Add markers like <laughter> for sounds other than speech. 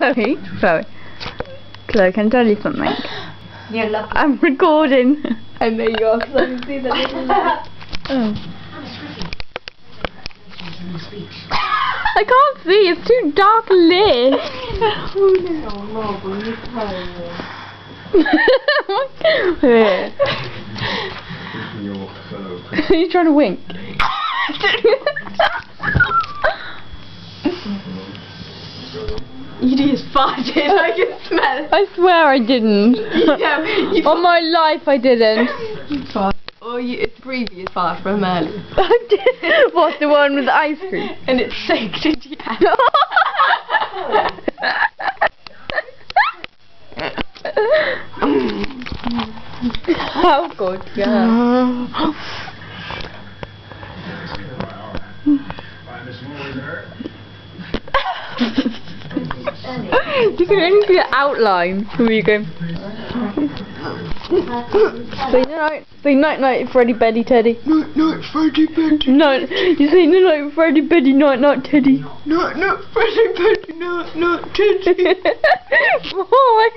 Chloe, Chloe, Chloe, can I tell you something? You're lucky. I'm recording. And there you are, because I can see the little <laughs> oh. I can't see, it's too dark lit. Oh no, but you Wait, Your fellow Are you trying to wink? <laughs> <laughs> You just farted, I can <laughs> smell it. I swear I didn't. <laughs> Yeah, you <laughs> On my life I didn't. you fart. Or you, it's the previous fart from earlier. I did. What, the one with the ice cream? And it's sick, did you? How oh, good, yeah. You can only see the outline from you going. say night, say night night, Freddy Betty Teddy. Not, not Freddy Betty. No, you say night night, Freddy Betty night night Teddy. Not, not Freddy Betty, not, not Teddy. <laughs> Boy.